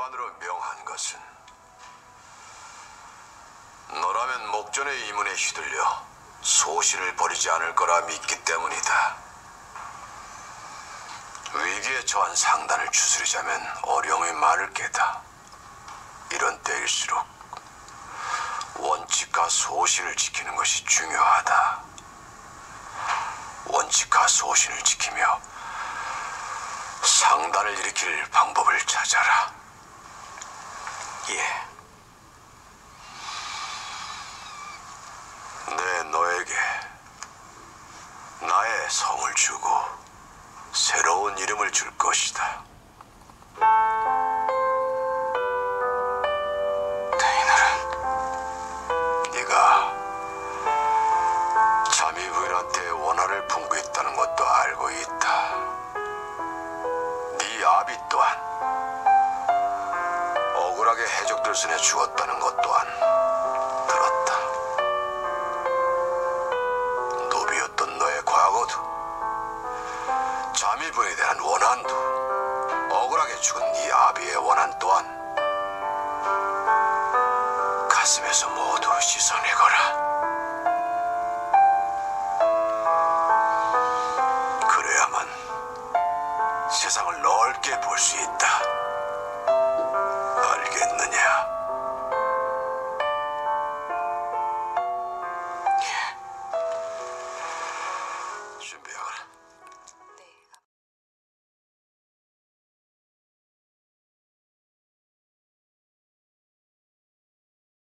세관으로 명한 것은 너라면 목전의 이문에 휘둘려 소신을 버리지 않을 거라 믿기 때문이다. 위기에 처한 상단을 추스리자면 어려움이 많을 게다. 이런 때일수록 원칙과 소신을 지키는 것이 중요하다. 원칙과 소신을 지키며 상단을 일으킬 방법을 찾아라. 예. 내 너에게 나의 성을 주고 새로운 이름을 줄 것이다. 데이너는 네가 자미 부인한테 원한을 품고 있다는 것도 알고 있다. 네 아비 또한 억울하게 해적들 손에 죽었다는 것 또한 들었다. 노비였던 너의 과거도 부인에 대한 원한도 억울하게 죽은 네 아비의 원한 또한 가슴에서 모두 씻어내거라. 세상을 넓게 볼 수 있다.